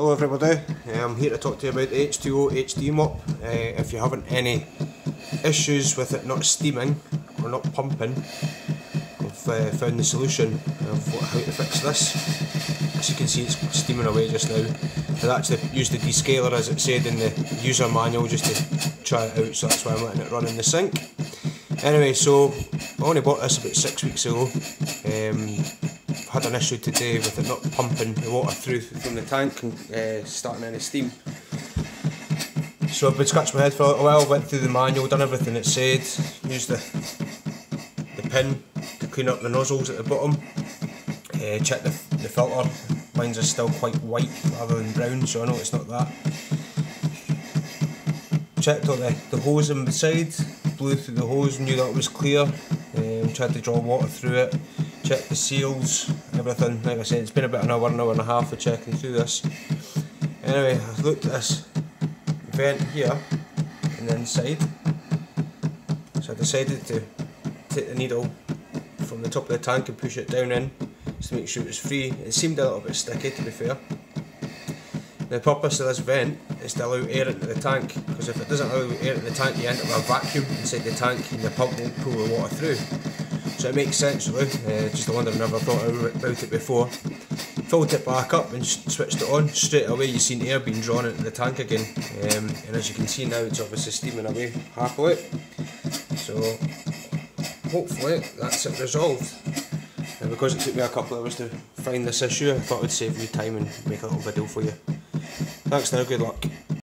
Hello everybody, I'm here to talk to you about the H2O HD mop. Uh, if you're having any issues with it not steaming or not pumping, I've uh, found the solution of how to fix this. As you can see it's steaming away just now. I've actually used the descaler as it said in the user manual just to try it out so that's why I'm letting it run in the sink. Anyway, so I only bought this about six weeks ago. Um, had an issue today with it not pumping the water through from the tank and uh, starting any steam. So I've been scratching my head for a while, went through the manual, done everything it said, used the the pin to clean up the nozzles at the bottom, uh, checked the, the filter, mine's are still quite white rather than brown so I know it's not that. Checked all the, the hose on the side, blew through the hose, knew that was clear, um, tried to draw water through it, checked the seals, everything. Like I said, it's been about an hour, an hour and a half of checking through this. Anyway, I've looked at this vent here and the inside. So I decided to take the needle from the top of the tank and push it down in just to make sure it was free. It seemed a little bit sticky to be fair. The purpose of this vent is to allow air into the tank because if it doesn't allow air into the tank you end up with a vacuum inside the tank and the pump won't pull the water through. So it makes sense uh, just a wonder I never thought about it before. Filled it back up and switched it on, straight away you seen air being drawn into the tank again um, and as you can see now it's obviously steaming away happily. So hopefully that's it resolved. And because it took me a couple of hours to find this issue I thought I'd save you time and make a little video for you. Thanks now, good luck.